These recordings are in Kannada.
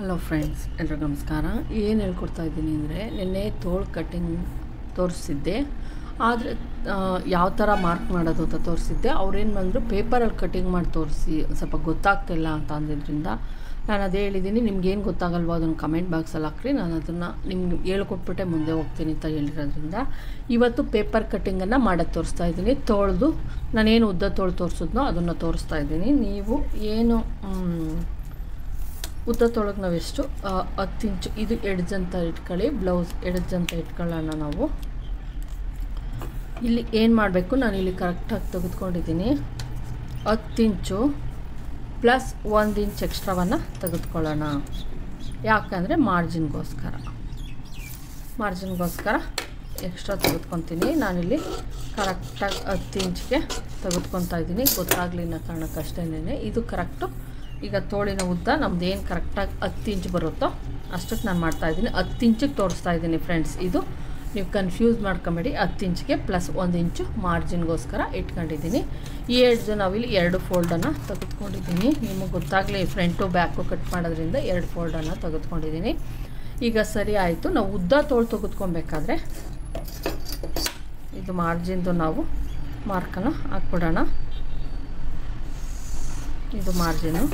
ಹಲೋ ಫ್ರೆಂಡ್ಸ್ ಎಲ್ರಿಗೂ ನಮಸ್ಕಾರ. ಏನು ಹೇಳ್ಕೊಡ್ತಾ ಇದ್ದೀನಿ ಅಂದರೆ, ನಿನ್ನೆ ತೋಳು ಕಟ್ಟಿಂಗ್ ತೋರಿಸಿದ್ದೆ. ಆದರೆ ಯಾವ ಥರ ಮಾರ್ಕ್ ಮಾಡೋದು ಅಂತ ತೋರಿಸಿದ್ದೆ. ಅವ್ರೇನು ಬಂದರು ಪೇಪರಲ್ಲಿ ಕಟ್ಟಿಂಗ್ ಮಾಡಿ ತೋರಿಸಿ, ಸ್ವಲ್ಪ ಗೊತ್ತಾಗ್ತಿಲ್ಲ ಅಂತ ಅಂದಿದ್ದರಿಂದ ನಾನು ಅದೇ ಹೇಳಿದ್ದೀನಿ. ನಿಮ್ಗೇನು ಗೊತ್ತಾಗಲ್ವೋ ಅದನ್ನು ಕಮೆಂಟ್ ಬಾಕ್ಸಲ್ಲಿ ಹಾಕ್ರಿ. ನಾನು ಅದನ್ನು ನಿಮ್ಗೆ ಹೇಳ್ಕೊಟ್ಬಿಟ್ಟೆ ಮುಂದೆ ಹೋಗ್ತೀನಿ ಅಂತ ಹೇಳಿರೋದ್ರಿಂದ ಇವತ್ತು ಪೇಪರ್ ಕಟ್ಟಿಂಗನ್ನು ಮಾಡೋದು ತೋರಿಸ್ತಾ ಇದ್ದೀನಿ. ತೋಳ್ದು, ನಾನೇನು ಉದ್ದ ತೋಳು ತೋರಿಸಿದ್ನೋ ಅದನ್ನು ತೋರಿಸ್ತಾ ಇದ್ದೀನಿ. ನೀವು ಏನು ಉದ್ದ ತೊಳಗೆ ನಾವೆಷ್ಟು ಎಷ್ಟು ಹತ್ತು ಇಂಚು, ಇದು ಎಡ್ಜ್ ಅಂತ ಇಟ್ಕೊಳ್ಳಿ, ಬ್ಲೌಸ್ ಎಡ್ಜ್ ಅಂತ ಇಟ್ಕೊಳ್ಳೋಣ ನಾವು. ಇಲ್ಲಿ ಏನು ಮಾಡಬೇಕು ನಾನು ಇಲ್ಲಿ ಕರೆಕ್ಟಾಗಿ ತೆಗೆದುಕೊಂಡಿದ್ದೀನಿ. ಹತ್ತು ಇಂಚು ಪ್ಲಸ್ ಒಂದು ಇಂಚ್ ಎಕ್ಸ್ಟ್ರಾವನ್ನು ತೆಗೆದುಕೊಳ್ಳೋಣ. ಯಾಕಂದರೆ ಮಾರ್ಜಿನ್ಗೋಸ್ಕರ ಮಾರ್ಜಿನ್ಗೋಸ್ಕರ ಎಕ್ಸ್ಟ್ರಾ ತೆಗೆದುಕೊತೀನಿ. ನಾನಿಲ್ಲಿ ಕರೆಕ್ಟಾಗಿ ಹತ್ತು ಇಂಚ್ಗೆ ತೆಗೆದುಕೊತಾ ಇದ್ದೀನಿ. ಗೊತ್ತಾಗಲಿಲ್ಲ ಕಾರಣಕ್ಕಷ್ಟೇನೆ ಇದು ಕರೆಕ್ಟು ಈಗ ತೋಳಿನ ಉದ್ದ ನಮ್ದು ಏನು ಕರೆಕ್ಟಾಗಿ ಹತ್ತು ಇಂಚ್ ಬರುತ್ತೋ ಅಷ್ಟಕ್ಕೆ ನಾನು ಮಾಡ್ತಾಯಿದ್ದೀನಿ ಹತ್ತು ಇಂಚಿಗೆ ತೋರಿಸ್ತಾ ಇದ್ದೀನಿ ಫ್ರೆಂಡ್ಸ್ ಇದು ನೀವು ಕನ್ಫ್ಯೂಸ್ ಮಾಡ್ಕೊಂಬೇಡಿ. ಹತ್ತು ಇಂಚಿಗೆ ಪ್ಲಸ್ ಒಂದು ಇಂಚು ಮಾರ್ಜಿನ್ಗೋಸ್ಕರ ಇಟ್ಕೊಂಡಿದ್ದೀನಿ. ಈ ಎಡ್ಜು ನಾವಿಲ್ಲಿ ಎರಡು ಫೋಲ್ಡನ್ನು ತೆಗೆದುಕೊಂಡಿದ್ದೀನಿ. ನಿಮಗೆ ಗೊತ್ತಾಗಲಿ ಫ್ರಂಟು ಬ್ಯಾಕು ಕಟ್ ಮಾಡೋದ್ರಿಂದ ಎರಡು ಫೋಲ್ಡನ್ನು ತೆಗೆದುಕೊಂಡಿದ್ದೀನಿ. ಈಗ ಸರಿ ಆಯಿತು. ನಾವು ಉದ್ದ ತೋಳು ತೆಗೆದುಕೊಬೇಕಾದ್ರೆ ಇದು ಮಾರ್ಜಿನ್ದು ನಾವು ಮಾರ್ಕನ್ನು ಹಾಕ್ಬಿಡೋಣ. ಇದು ಮಾರ್ಜಿನ್ನು.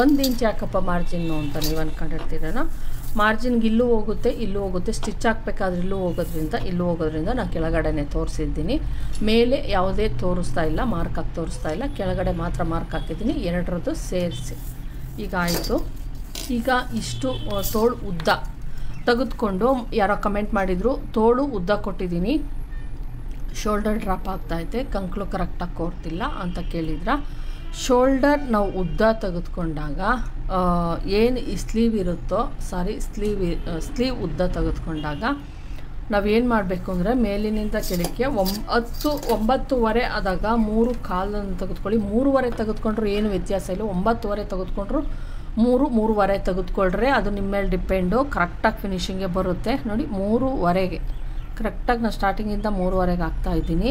ಒಂದು ಇಂಚ್ ಯಾಕಪ್ಪ ಮಾರ್ಜಿನ್ನು ಅಂತ ನೀವು ಅಂದ್ಕೊಂಡಿರ್ತೀರಲ್ಲ ಮಾರ್ಜಿನ್ಗೆ ಇಲ್ಲೂ ಹೋಗುತ್ತೆ ಇಲ್ಲೂ ಹೋಗುತ್ತೆ. ಸ್ಟಿಚ್ ಹಾಕ್ಬೇಕಾದ್ರೆ ಇಲ್ಲೂ ಹೋಗೋದ್ರಿಂದ ಇಲ್ಲೂ ಹೋಗೋದ್ರಿಂದ ನಾನು ಕೆಳಗಡೆನೆ ತೋರಿಸಿದ್ದೀನಿ. ಮೇಲೆ ಯಾವುದೇ ತೋರಿಸ್ತಾ ಇಲ್ಲ, ಮಾರ್ಕ್ ಹಾಕಿ ತೋರಿಸ್ತಾ ಇಲ್ಲ. ಕೆಳಗಡೆ ಮಾತ್ರ ಮಾರ್ಕ್ ಹಾಕಿದ್ದೀನಿ. ಎರಡರದ್ದು ಸೇರಿಸಿ. ಈಗ ಆಯಿತು. ಈಗ ಇಷ್ಟು ತೋಳು ಉದ್ದ. ತೆಗೆದುಕೊಂಡು ಯಾರೋ ಕಮೆಂಟ್ ಮಾಡಿದರು, ತೋಳು ಉದ್ದ ಕೊಟ್ಟಿದ್ದೀನಿ. ಶೋಲ್ಡರ್ ಡ್ರಾಪ್ ಆಗ್ತಾಯಿದೆ ಕಂಕ್ಳು ಕರೆಕ್ಟಾಗಿ ಕೋರ್ತಿಲ್ಲ ಅಂತ ಕೇಳಿದ್ರ? ಶೋಲ್ಡರ್ ನಾವು ಉದ್ದ ತೆಗೆದುಕೊಂಡಾಗ ಏನು ಈ ಸ್ಲೀವ್ ಇರುತ್ತೋ, ಸಾರಿ, ಸ್ಲೀವ್ ಸ್ಲೀವ್ ಉದ್ದ ತೆಗೆದುಕೊಂಡಾಗ ನಾವೇನು ಮಾಡಬೇಕು ಅಂದರೆ ಮೇಲಿನಿಂದ ಕೆಳಕ್ಕೆ ಒಂಬತ್ತು ಒಂಬತ್ತುವರೆ ಆದಾಗ ಮೂರು ಕಾಲನ್ನು ತೆಗೆದುಕೊಳ್ಳಿ. ಮೂರುವರೆ ತೆಗೆದುಕೊಂಡ್ರು ಏನು ವ್ಯತ್ಯಾಸ ಇಲ್ಲ. ಒಂಬತ್ತುವರೆ ತೆಗೆದುಕೊಂಡ್ರು ಮೂರು, ಮೂರುವರೆ ತೆಗೆದುಕೊಂಡ್ರೆ ಅದು ನಿಮ್ಮ ಮೇಲೆ ಡಿಪೆಂಡು. ಕರೆಕ್ಟಾಗಿ ಫಿನಿಷಿಂಗೇ ಬರುತ್ತೆ. ನೋಡಿ, ಮೂರುವರೆಗೆ. ಕರೆಕ್ಟಾಗಿ ನಾನು ಸ್ಟಾರ್ಟಿಂಗಿಂದ ಮೂರುವರೆಗೆ ಹಾಕ್ತಾ ಇದ್ದೀನಿ.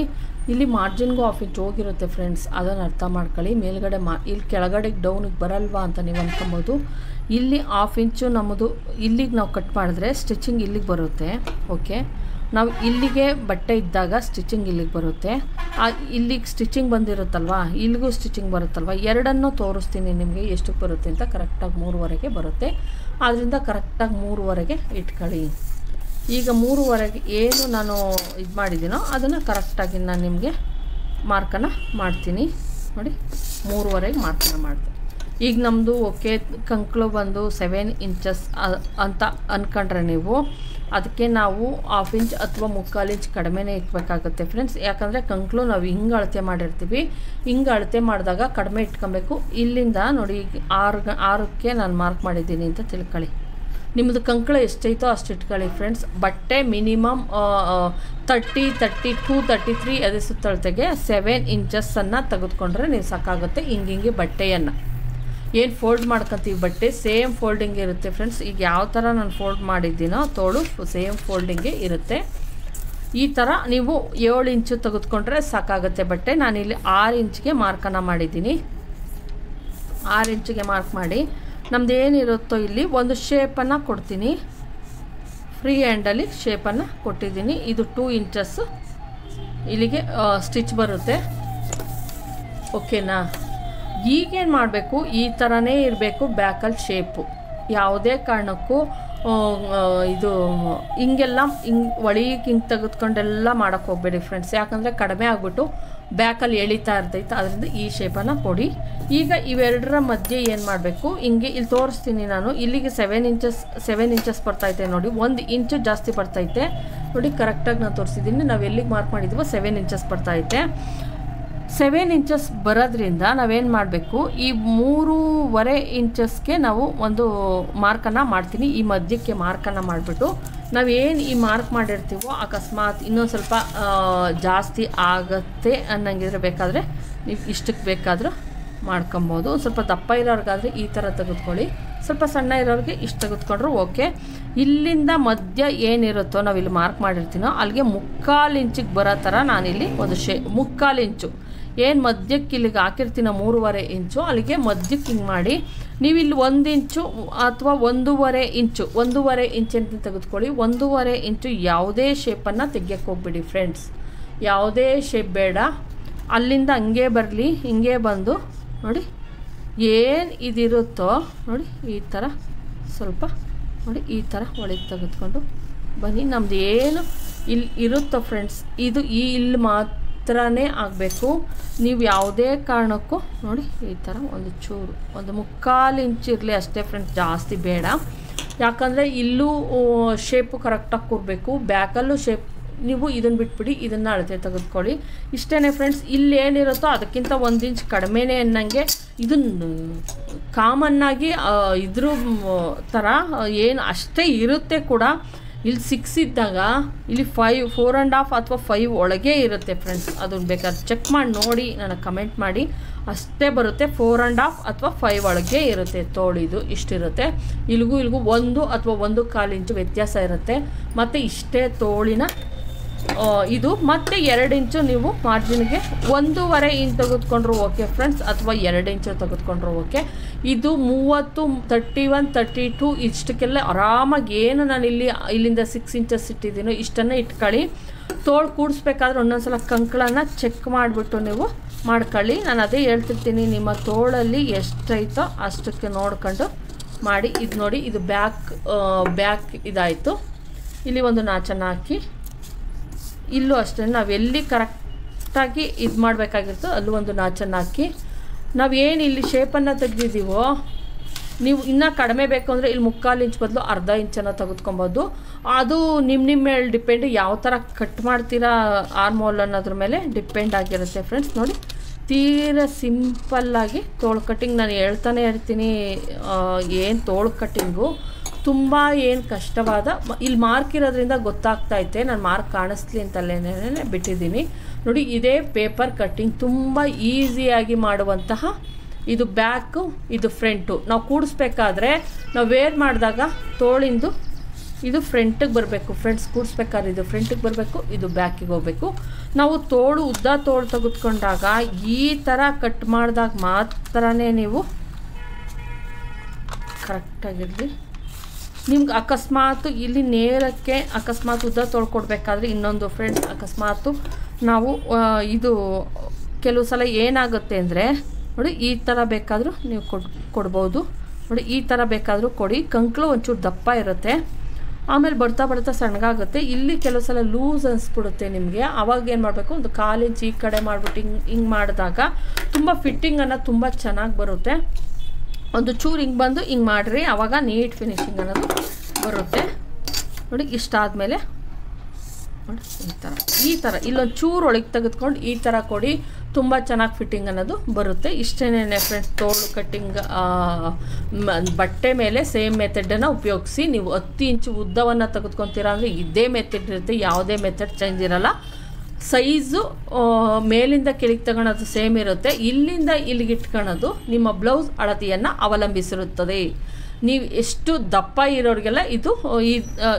ಇಲ್ಲಿ ಮಾರ್ಜಿನ್ಗೂ ಆಫ್ ಇಂಚ್ ಹೋಗಿರುತ್ತೆ ಫ್ರೆಂಡ್ಸ್ ಅದನ್ನು ಅರ್ಥ ಮಾಡ್ಕೊಳ್ಳಿ. ಮೇಲ್ಗಡೆ ಮಾ, ಇಲ್ಲಿ ಕೆಳಗಡೆಗೆ ಡೌನಿಗೆ ಬರಲ್ವಾ ಅಂತ ನೀವು ಅಂದ್ಕೊಬೋದು ಇಲ್ಲಿ ಹಾಫ್ ಇಂಚು ನಮ್ಮದು ಇಲ್ಲಿಗೆ ನಾವು ಕಟ್ ಮಾಡಿದ್ರೆ ಸ್ಟಿಚಿಂಗ್ ಇಲ್ಲಿಗೆ ಬರುತ್ತೆ ಓಕೆ ನಾವು ಇಲ್ಲಿಗೆ ಬಟ್ಟೆ ಇದ್ದಾಗ ಸ್ಟಿಚಿಂಗ್ ಇಲ್ಲಿಗೆ ಬರುತ್ತೆ. ಆ, ಇಲ್ಲಿಗೆ ಸ್ಟಿಚಿಂಗ್ ಬಂದಿರುತ್ತಲ್ವಾ? ಇಲ್ಲಿಗೂ ಸ್ಟಿಚಿಂಗ್ ಬರುತ್ತಲ್ವ? ಎರಡನ್ನೂ ತೋರಿಸ್ತೀನಿ ನಿಮಗೆ ಎಷ್ಟಕ್ಕೆ ಬರುತ್ತೆ ಅಂತ ಕರೆಕ್ಟಾಗಿ ಮೂರುವರೆಗೆ ಬರುತ್ತೆ. ಆದ್ದರಿಂದ ಕರೆಕ್ಟಾಗಿ ಮೂರುವರೆಗೆ ಇಟ್ಕೊಳ್ಳಿ. ಈಗ ಮೂರುವರೆಗೆ ಏನು ನಾನು ಇದು ಮಾಡಿದ್ದೀನೋ ಅದನ್ನು ಕರೆಕ್ಟಾಗಿ ನಾನು ನಿಮಗೆ ಮಾರ್ಕನ್ನು ಮಾಡ್ತೀನಿ. ನೋಡಿ, ಮೂರುವರೆಗೆ ಮಾರ್ಕನ್ನು ಮಾಡ್ತೀನಿ. ಈಗ ನಮ್ಮದು ಓಕೆ ಕಂಕ್ಳು ಬಂದು ಸೆವೆನ್ ಇಂಚಸ್ ಅಂತ ಅಂದ್ಕೊಂಡ್ರೆ ನೀವು ಅದಕ್ಕೆ ನಾವು ಹಾಫ್ ಇಂಚ್ ಅಥವಾ ಮುಕ್ಕಾಲು ಇಂಚ್ ಕಡಿಮೆನೇ ಇಟ್ಬೇಕಾಗುತ್ತೆ ಫ್ರೆಂಡ್ಸ್ ಯಾಕಂದರೆ ಕಂಕ್ಳು ನಾವು ಹಿಂಗೆ ಅಳತೆ ಮಾಡಿರ್ತೀವಿ. ಹಿಂಗೆ ಅಳತೆ ಮಾಡಿದಾಗ ಕಡಿಮೆ ಇಟ್ಕೊಬೇಕು. ಇಲ್ಲಿಂದ ನೋಡಿ, ಈಗ ಆರು ಆರಕ್ಕೆ ನಾನು ಮಾರ್ಕ್ ಮಾಡಿದ್ದೀನಿ ಅಂತ ತಿಳ್ಕೊಳ್ಳಿ. ನಿಮ್ಮದು ಕಂಕಳ ಎಷ್ಟೈತೋ ಅಷ್ಟು ಇಟ್ಕೊಳ್ಳಿ ಫ್ರೆಂಡ್ಸ್ ಬಟ್ಟೆ minimum thirty thirty two thirty three ಅದೇ ಸುತ್ತಳತೆಗೆ ಸೆವೆನ್ ಇಂಚಸ್ಸನ್ನು ತೆಗೆದುಕೊಂಡ್ರೆ ನೀವು ಸಾಕಾಗುತ್ತೆ ಹಿಂಗೆ ಹಿಂಗೆ ಬಟ್ಟೆಯನ್ನು. ಏನು ಫೋಲ್ಡ್ ಮಾಡ್ಕೊತೀವಿ ಬಟ್ಟೆ? ಸೇಮ್ ಫೋಲ್ಡಿಂಗ್ ಇರುತ್ತೆ ಫ್ರೆಂಡ್ಸ್ ಈಗ ಯಾವ ಥರ ನಾನು ಫೋಲ್ಡ್ ಮಾಡಿದ್ದೀನೋ ತೋಳು ಸೇಮ್ ಫೋಲ್ಡಿಂಗೇ ಇರುತ್ತೆ. ಈ ಥರ ನೀವು ಏಳು ಇಂಚು ತೆಗೆದುಕೊಂಡ್ರೆ ಸಾಕಾಗುತ್ತೆ ಬಟ್ಟೆ. ನಾನಿಲ್ಲಿ ಆರು ಇಂಚ್ಗೆ ಮಾರ್ಕನ್ನು ಮಾಡಿದ್ದೀನಿ. ಆರು ಇಂಚಿಗೆ ಮಾರ್ಕ್ ಮಾಡಿ ನಮ್ದು ಏನಿರುತ್ತೋ ಇಲ್ಲಿ ಒಂದು ಶೇಪನ್ನು ಕೊಡ್ತೀನಿ. ಫ್ರೀ ಹ್ಯಾಂಡಲ್ಲಿ ಶೇಪನ್ನು ಕೊಟ್ಟಿದ್ದೀನಿ. ಇದು ಟೂ ಇಂಚಸ್ ಇಲ್ಲಿಗೆ ಸ್ಟಿಚ್ ಬರುತ್ತೆ. ಓಕೆನಾ ಈಗೇನು ಮಾಡಬೇಕು? ಈ ಥರನೇ ಇರಬೇಕು ಬ್ಯಾಕಲ್ಲಿ ಶೇಪು ಯಾವುದೇ ಕಾರಣಕ್ಕೂ ಇದು, ಹಿಂಗೆಲ್ಲ, ಹಿಂಗೆ ಒಳಗೆ ಹಿಂಗೆ ತೆಗೆದುಕೊಂಡೆಲ್ಲ ಮಾಡೋಕ್ಕೆ ಹೋಗಬೇಡಿ ಫ್ರೆಂಡ್ಸ್ ಯಾಕಂದರೆ ಕಡಿಮೆ ಆಗಿಬಿಟ್ಟು ಬ್ಯಾಕಲ್ಲಿ ಎಳಿತಾ ಇರ್ತೈತೆ. ಅದರಿಂದ ಈ ಶೇಪನ್ನು ಕೊಡಿ. ಈಗ ಇವೆರಡರ ಮಧ್ಯೆ ಏನು ಮಾಡಬೇಕು? ಹಿಂಗೆ ಇಲ್ಲಿ ತೋರಿಸ್ತೀನಿ ನಾನು. ಇಲ್ಲಿಗೆ ಸೆವೆನ್ ಇಂಚಸ್ ಸೆವೆನ್ ಇಂಚಸ್ ಬರ್ತೈತೆ ನೋಡಿ. ಒಂದು ಇಂಚು ಜಾಸ್ತಿ ಬರ್ತೈತೆ ನೋಡಿ ಕರೆಕ್ಟಾಗಿ ನಾನು ತೋರಿಸಿದ್ದೀನಿ ನಾವು ಎಲ್ಲಿಗೆ ಮಾರ್ಕ್ ಮಾಡಿದ್ವೋ ಸೆವೆನ್ ಇಂಚಸ್ ಬರ್ತೈತೆ ಸೆವೆನ್ ಇಂಚಸ್ ಬರೋದ್ರಿಂದ ನಾವೇನು ಮಾಡಬೇಕು? ಈ ಮೂರೂವರೆ ಇಂಚಸ್ಗೆ ನಾವು ಒಂದು ಮಾರ್ಕನ್ನು ಮಾಡ್ತೀನಿ. ಈ ಮಧ್ಯಕ್ಕೆ ಮಾರ್ಕನ್ನು ಮಾಡಿಬಿಟ್ಟು ನಾವೇನು ಈ ಮಾರ್ಕ್ ಮಾಡಿರ್ತೀವೋ ಅಕಸ್ಮಾತ್ ಇನ್ನೊಂದು ಸ್ವಲ್ಪ ಜಾಸ್ತಿ ಆಗತ್ತೆ ಅನ್ನಂಗಿದ್ರೆ ಬೇಕಾದರೆ ನೀವು ಇಷ್ಟಕ್ಕೆ ಬೇಕಾದರೂ ಮಾಡ್ಕೊಬೋದು. ಸ್ವಲ್ಪ ದಪ್ಪ ಇರೋರ್ಗಾದರೆ ಈ ಥರ ತೆಗೆದುಕೊಳ್ಳಿ. ಸ್ವಲ್ಪ ಸಣ್ಣ ಇರೋರಿಗೆ ಇಷ್ಟು ತೆಗೆದುಕೊಂಡ್ರು ಓಕೆ. ಇಲ್ಲಿಂದ ಮಧ್ಯ ಏನಿರುತ್ತೋ ನಾವು ಇಲ್ಲಿ ಮಾರ್ಕ್ ಮಾಡಿರ್ತೀನೋ ಅಲ್ಲಿಗೆ ಮುಕ್ಕಾಲು ಇಂಚಿಗೆ ಬರೋ ಥರ ನಾನಿಲ್ಲಿ ಒಂದು ಶೇ, ಮುಕ್ಕಾಲು ಇಂಚು. ಏನು ಮಧ್ಯಕ್ಕೆ ಇಲ್ಲಿಗೆ ಹಾಕಿರ್ತೀನ ಮೂರುವರೆ ಇಂಚು, ಅಲ್ಲಿಗೆ ಮಧ್ಯಕ್ಕೆ ಹಿಂಗೆ ಮಾಡಿ, ನೀವು ಇಲ್ಲಿ ಒಂದು ಇಂಚು ಅಥವಾ ಒಂದೂವರೆ ಇಂಚು, ಒಂದೂವರೆ ಇಂಚನ್ನು ತೆಗೆದುಕೊಳ್ಳಿ. ಒಂದೂವರೆ ಇಂಚು ಯಾವುದೇ ಶೇಪನ್ನು ತೆಗಿಯಕ್ಕೆ ಹೋಗ್ಬಿಡಿ ಫ್ರೆಂಡ್ಸ್ ಯಾವುದೇ ಶೇಪ್ ಬೇಡ. ಅಲ್ಲಿಂದ ಹಂಗೆ ಬರಲಿ, ಹಿಂಗೆ ಬಂದು, ನೋಡಿ, ಏನು ಇದಿರುತ್ತೋ, ನೋಡಿ, ಈ ಥರ ಸ್ವಲ್ಪ, ನೋಡಿ, ಈ ಥರ ಒಳಗೆ ತೆಗೆದುಕೊಂಡು ಬನ್ನಿ. ನಮ್ದು ಏನು ಇಲ್ಲಿ ಇರುತ್ತೋ ಫ್ರೆಂಡ್ಸ್ ಇದು ಈ ಇಲ್ಲಿ ಮಾತ್ರನೇ ಆಗಬೇಕು. ನೀವು ಯಾವುದೇ ಕಾರಣಕ್ಕೂ ನೋಡಿ ಈ ಥರ ಒಂದು ಚೂರು, ಒಂದು ಮುಕ್ಕಾಲು ಇಂಚು ಇರಲಿ ಅಷ್ಟೇ ಫ್ರೆಂಡ್ಸ್ ಜಾಸ್ತಿ ಬೇಡ. ಯಾಕಂದರೆ ಇಲ್ಲೂ ಶೇಪು ಕರೆಕ್ಟಾಗಿ ಕೂರಬೇಕು. ಬ್ಯಾಕಲ್ಲೂ ಶೇಪ್ ನೀವು ಇದನ್ನು ಬಿಟ್ಬಿಡಿ, ಇದನ್ನು ಅಳತೆ ತೆಗೆದುಕೊಳ್ಳಿ. ಇಷ್ಟೇ ಫ್ರೆಂಡ್ಸ್ ಇಲ್ಲಿ ಏನಿರುತ್ತೋ ಅದಕ್ಕಿಂತ ಒಂದು ಇಂಚ್ ಕಡಿಮೆನೇ ಅನ್ನಂಗೆ ಇದನ್ನು ಕಾಮನ್ನಾಗಿ ಇದ್ರ ಥರ ಏನು ಅಷ್ಟೇ ಇರುತ್ತೆ ಕೂಡ ಇಲ್ಲಿ ಸಿಕ್ಸ್ ಇದ್ದಾಗ, ಇಲ್ಲಿ ಫೈವ್ ಫೋರ್ ಆ್ಯಂಡ್ ಹಾಫ್ ಅಥವಾ ಫೈವ್ ಒಳಗೆ ಇರುತ್ತೆ ಫ್ರೆಂಡ್ಸ್ ಅದನ್ನು ಬೇಕಾದ್ರೆ ಚೆಕ್ ಮಾಡಿ, ನೋಡಿ ನನಗೆ ಕಮೆಂಟ್ ಮಾಡಿ. ಅಷ್ಟೇ ಬರುತ್ತೆ ಫೋರ್ ಆ್ಯಂಡ್ ಹಾಫ್ ಅಥವಾ ಫೈವ್ ಒಳಗೆ ಇರುತ್ತೆ. ತೋಳಿದು ಇಷ್ಟಿರುತ್ತೆ. ಇಲ್ಲಿಗೂ ಇಲ್ಲಿಗೂ ಒಂದು ಅಥವಾ ಒಂದು ಕಾಲು ಇಂಚು ವ್ಯತ್ಯಾಸ ಇರುತ್ತೆ. ಮತ್ತು ಇಷ್ಟೇ ತೋಳಿನ ಇದು ಮತ್ತೆ ಎರಡು ಇಂಚು ನೀವು ಮಾರ್ಜಿನ್ಗೆ ಒಂದೂವರೆ ಇಂಚ್ ತೆಗೆದುಕೊಂಡ್ರು ಓಕೆ ಫ್ರೆಂಡ್ಸ್, ಅಥವಾ ಎರಡು ಇಂಚು ತೆಗೆದುಕೊಂಡ್ರು ಓಕೆ. ಇದು ಮೂವತ್ತು ತರ್ಟಿ ಒನ್ ತರ್ಟಿ ಟು ಇಷ್ಟಕ್ಕೆಲ್ಲ ಆರಾಮಾಗಿ ಏನು ನಾನು ಇಲ್ಲಿ, ಇಲ್ಲಿಂದ ಸಿಕ್ಸ್ ಇಂಚಸ್ ಇಟ್ಟಿದ್ದೀನೋ, ಇಷ್ಟನ್ನು ಇಟ್ಕೊಳ್ಳಿ. ತೋಳು ಕೂಡಿಸ್ಬೇಕಾದ್ರೆ ಒಂದೊಂದ್ಸಲ ಕಂಕಳನ್ನು ಚೆಕ್ ಮಾಡಿಬಿಟ್ಟು ನೀವು ಮಾಡ್ಕೊಳ್ಳಿ. ನಾನು ಅದೇ ಹೇಳ್ತಿರ್ತೀನಿ, ನಿಮ್ಮ ತೋಳಲ್ಲಿ ಎಷ್ಟೈತೋ ಅಷ್ಟಕ್ಕೆ ನೋಡ್ಕೊಂಡು ಮಾಡಿ. ಇದು ನೋಡಿ, ಇದು ಬ್ಯಾಕ್ ಬ್ಯಾಕ್ ಇದಾಯಿತು. ಇಲ್ಲಿ ಒಂದು ನಾಚನ್ನು ಹಾಕಿ. ಇಲ್ಲೂ ಅಷ್ಟೇ, ನಾವು ಎಲ್ಲಿ ಕರೆಕ್ಟಾಗಿ ಇದು ಮಾಡಬೇಕಾಗಿರ್ತೋ ಅಲ್ಲೂ ಒಂದು ನಾಚನ್ನು ಹಾಕಿ. ನಾವು ಏನು ಇಲ್ಲಿ ಶೇಪನ್ನು ತೆಗೆದಿದ್ದೀವೋ ನೀವು ಇನ್ನೂ ಕಡಿಮೆ ಬೇಕು ಅಂದರೆ ಇಲ್ಲಿ ಮುಕ್ಕಾಲು ಇಂಚ್ ಬದಲು ಅರ್ಧ ಇಂಚನ್ನು ತೆಗೆದುಕೊಬೋದು. ಅದು ನಿಮ್ಮ ನಿಮ್ಮ ಮೇಲೆ ಡಿಪೆಂಡ್ ಯಾವ ಥರ ಕಟ್ ಮಾಡ್ತೀರಾ ಆರ್ಮೋಲ್ ಅನ್ನೋದ್ರ ಮೇಲೆ ಡಿಪೆಂಡ್ ಆಗಿರುತ್ತೆ ಫ್ರೆಂಡ್ಸ್ ನೋಡಿ, ತೀರಾ ಸಿಂಪಲ್ಲಾಗಿ ತೋಳು ಕಟ್ಟಿಂಗ್ ನಾನು ಹೇಳ್ತಾನೆ ಇರ್ತೀನಿ. ಏನು ತೋಳು ಕಟ್ಟಿಂಗು ತುಂಬ ಏನು ಕಷ್ಟವಾದ ಇಲ್ಲಿ ಮಾರ್ಕ್ ಇರೋದ್ರಿಂದ ಗೊತ್ತಾಗ್ತಾ ಇದೆ ನಾನು ಮಾರ್ಕ್ ಕಾಣಿಸ್ಲಿ ಅಂತಲೇ ಬಿಟ್ಟಿದ್ದೀನಿ. ನೋಡಿ, ಇದೇ ಪೇಪರ್ ಕಟ್ಟಿಂಗ್ ತುಂಬ ಈಸಿಯಾಗಿ ಮಾಡುವಂತಹ, ಇದು ಬ್ಯಾಕು ಇದು ಫ್ರಂಟು ನಾವು ಕೂಡಿಸ್ಬೇಕಾದ್ರೆ, ನಾವು ವೇರ್ ಮಾಡಿದಾಗ ತೋಳಿಂದು ಇದು ಫ್ರಂಟಿಗೆ ಬರಬೇಕು. ಫ್ರೆಂಡ್ಸ್ ಕೂಡಿಸ್ಬೇಕಾದ್ರೆ ಇದು ಫ್ರಂಟಿಗೆ ಬರಬೇಕು, ಇದು ಬ್ಯಾಕಿಗೆ ಹೋಗಬೇಕು. ನಾವು ತೋಳು ಉದ್ದ ತೋಳು ತೆಗೆದುಕೊಂಡಾಗ ಈ ಥರ ಕಟ್ ಮಾಡಿದಾಗ ಮಾತ್ರನೇ ನೀವು ಕರೆಕ್ಟಾಗಿರಲಿ ನಿಮ್ಗೆ ಅಕಸ್ಮಾತ್ ಇಲ್ಲಿ ನೇರಕ್ಕೆ ಅಕಸ್ಮಾತ್ ಉದ್ದ ತೊಳ್ಕೊಡ್ಬೇಕಾದ್ರೆ ಇನ್ನೊಂದು ಫ್ರೆಂಡ್ಸ್ ಅಕಸ್ಮಾತ್ ನಾವು ಇದು ಕೆಲವು ಸಲ ಏನಾಗುತ್ತೆ ಅಂದರೆ, ನೋಡಿ ಈ ಥರ ಬೇಕಾದರೂ ನೀವು ಕೊಡ್, ಕೊಡ್ಬೋದು. ನೋಡಿ ಈ ಥರ ಬೇಕಾದರೂ ಕೊಡಿ. ಕಂಕ್ಳು ಒಂಚೂರು ದಪ್ಪ ಇರುತ್ತೆ. ಆಮೇಲೆ ಬರ್ತಾ ಬರ್ತಾ ಸಣ್ಣಗಾಗುತ್ತೆ. ಇಲ್ಲಿ ಕೆಲವು ಸಲ ಲೂಸ್ ಅನಿಸ್ಬಿಡುತ್ತೆ ನಿಮಗೆ. ಆವಾಗ ಏನು ಮಾಡಬೇಕು? ಒಂದು ಕಾಲು ಇಂಚ್ ಈ ಕಡೆ ಮಾಡಿಬಿಟ್ಟು ಹಿಂಗೆ ಹಿಂಗೆ ಮಾಡಿದಾಗ ತುಂಬ ಫಿಟ್ಟಿಂಗನ್ನು ತುಂಬ ಚೆನ್ನಾಗಿ ಬರುತ್ತೆ. ಒಂದು ಚೂರು ಹಿಂಗೆ ಬಂದು ಹಿಂಗೆ ಮಾಡಿರಿ. ಆವಾಗ ನೀಟ್ ಫಿನಿಶಿಂಗ್ ಅನ್ನೋದು ಬರುತ್ತೆ. ನೋಡಿ ಇಷ್ಟಾದಮೇಲೆ ನೋಡಿ, ಈ ಥರ ಈ ಥರ ಇಲ್ಲೊಂದು ಚೂರು ಒಳಗೆ ತೆಗೆದುಕೊಂಡು ಈ ಥರ ಕೊಡಿ. ತುಂಬ ಚೆನ್ನಾಗಿ ಫಿಟ್ಟಿಂಗ್ ಅನ್ನೋದು ಬರುತ್ತೆ. ಇಷ್ಟೇನೇ ಫ್ರೆಂಡ್ಸ್ ತೋಳು ಕಟ್ಟಿಂಗ್ ಬಟ್ಟೆ ಮೇಲೆ ಸೇಮ್ ಮೆಥಡನ್ನು ಉಪಯೋಗಿಸಿ. ನೀವು ಹತ್ತು ಇಂಚು ಉದ್ದವನ್ನು ತೆಗೆದುಕೊತೀರಾ ಅಂದರೆ ಇದೇ ಮೆಥಡ್ ಇರುತ್ತೆ. ಯಾವುದೇ ಮೆಥಡ್ ಚೇಂಜ್ ಇರಲ್ಲ. ಸೈಜು ಮೇಲಿಂದ ಕೆಳಗೆ ತಗೊಳೋದು ಸೇಮ್ ಇರುತ್ತೆ. ಇಲ್ಲಿಂದ ಇಲ್ಲಿಗೆ ಇಟ್ಕೊಳ್ಳೋದು ನಿಮ್ಮ ಬ್ಲೌಸ್ ಅಳತೆಯನ್ನು ಅವಲಂಬಿಸಿರುತ್ತದೆ. ನೀವು ಎಷ್ಟು ದಪ್ಪ ಇರೋರಿಗೆಲ್ಲ ಇದು ಈ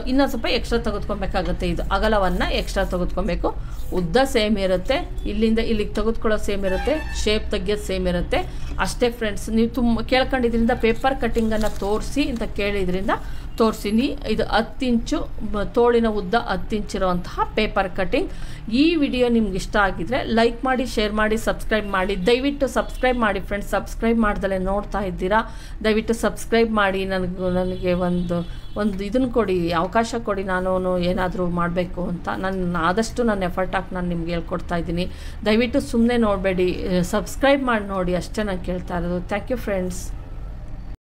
ಇನ್ನೊಂದು ಸ್ವಲ್ಪ ಎಕ್ಸ್ಟ್ರಾ ತೆಗೆದುಕೊಬೇಕಾಗುತ್ತೆ ಇದು. ಅಗಲವನ್ನು ಎಕ್ಸ್ಟ್ರಾ ತೆಗೆದುಕೊಬೇಕು. ಉದ್ದ ಸೇಮ್ ಇರುತ್ತೆ. ಇಲ್ಲಿಂದ ಇಲ್ಲಿಗೆ ತೆಗೆದುಕೊಳ್ಳೋದು ಸೇಮ್ ಇರುತ್ತೆ. ಶೇಪ್ ತೆಗಿಯೋದು ಸೇಮ್ ಇರುತ್ತೆ. ಅಷ್ಟೇ ಫ್ರೆಂಡ್ಸ್ ನೀವು ತುಂಬ ಕೇಳ್ಕೊಂಡಿದ್ರಿಂದ ಪೇಪರ್ ಕಟ್ಟಿಂಗನ್ನು ತೋರಿಸಿ ಅಂತ ಕೇಳಿದ್ರಿಂದ ತೋರಿಸಿನಿ. ಇದು ಹತ್ತು ಇಂಚು ತೋಳಿನ ಉದ್ದ ಹತ್ತು ಇಂಚಿರುವಂತಹ ಪೇಪರ್ ಕಟ್ಟಿಂಗ್ ಈ ವಿಡಿಯೋ ನಿಮ್ಗೆ ಇಷ್ಟ ಆಗಿದ್ರೆ ಲೈಕ್ ಮಾಡಿ ಶೇರ್ ಮಾಡಿ ಸಬ್ಸ್ಕ್ರೈಬ್ ಮಾಡಿ. ದಯವಿಟ್ಟು ಸಬ್ಸ್ಕ್ರೈಬ್ ಮಾಡಿ ಫ್ರೆಂಡ್ಸ್ ಸಬ್ಸ್ಕ್ರೈಬ್ ಮಾಡ್ದಲೇ ನೋಡ್ತಾ ಇದ್ದೀರಾ? ದಯವಿಟ್ಟು ಸಬ್ಸ್ಕ್ರೈಬ್ ಮಾಡಿ. ನನಗೆ ನನಗೆ ಒಂದು ಒಂದು ಇದನ್ನು ಕೊಡಿ, ಅವಕಾಶ ಕೊಡಿ. ನಾನು ಏನಾದರೂ ಮಾಡಬೇಕು ಅಂತ ನಾನು, ಆದಷ್ಟು ನನ್ನ ಎಫರ್ಟ್ ಹಾಕಿ ನಾನು ನಿಮ್ಗೆ ಹೇಳ್ಕೊಡ್ತಾ ಇದ್ದೀನಿ. ದಯವಿಟ್ಟು ಸುಮ್ಮನೆ ನೋಡಬೇಡಿ. ಸಬ್ಸ್ಕ್ರೈಬ್ ಮಾಡಿ ನೋಡಿ. ಅಷ್ಟೇ ನಾನು ಕೇಳ್ತಾ ಇರೋದು. Thank you friends